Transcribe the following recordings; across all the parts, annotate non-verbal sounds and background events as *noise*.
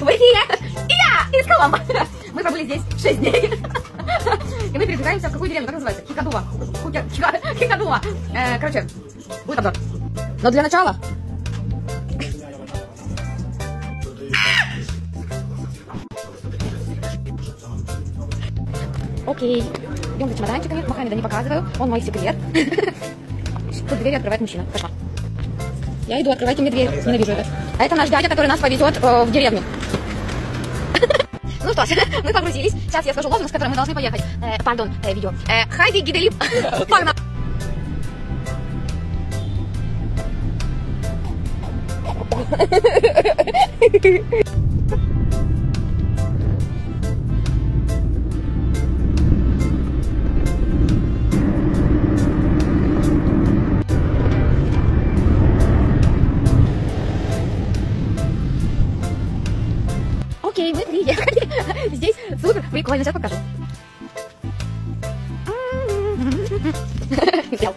В эфире я из Коломбо. Мы пробыли здесь 6 дней. И мы передвигаемся в какую деревню? Как называется? Хикадуа. Хикадуа. Э, Короче, будет обзор. Но для начала... Окей. Идем за чемоданчиками. Мохаммеда не показываю. Он мой секрет. Тут дверь открывает мужчина. Кошмар. Я иду, открывайте мне дверь. Ненавижу это. А это наш дядя, который нас повезет э, в деревню. Ну что ж, *laughs* мы погрузились. Сейчас я скажу лозунг, с которым мы должны поехать. Э, пардон, э, видео. Э, Хайди Гиделип. *laughs* Погнали. Окей, мы приехали. *laughs* Здесь супер прикольно. Сейчас покажу. Взял.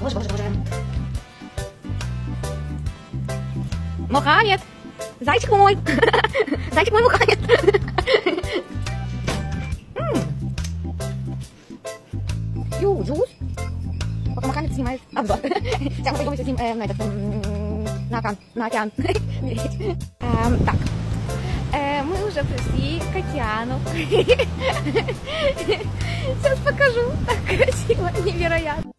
Боже, боже, боже. Мухаммед! Зайчик мой! *laughs* Зайчик мой Мухаммед! Ю, Юсь. Пока Мухаммед снимает обзор. *laughs* Сейчас мы пойдем с ним на этот, на океан. На океан. *laughs* Эм, Так. Э, Мы уже пришли к океану. *laughs* Сейчас покажу. Так красиво, невероятно.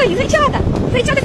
はい、振りちゃだ。振りちゃっ